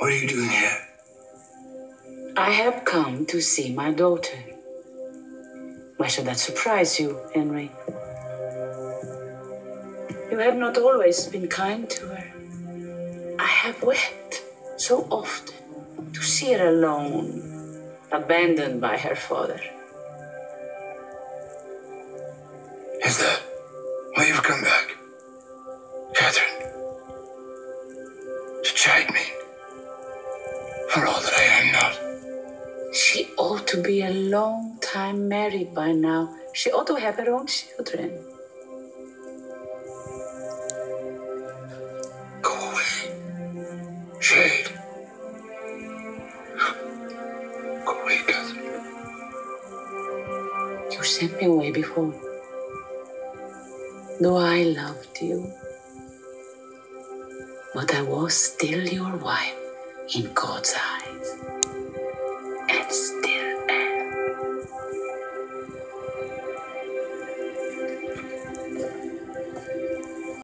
What are you doing here? I have come to see my daughter. Why should that surprise you, Henry? You have not always been kind to her. I have wept so often to see her alone, abandoned by her father. Is that why you've come back? Katherine? To chide me for all that I am not. She ought to be a long time married by now. She ought to have her own children. Go away. Shade. Go away, Katherine. You sent me away before. Though I loved you, but I was still your wife in God's eyes.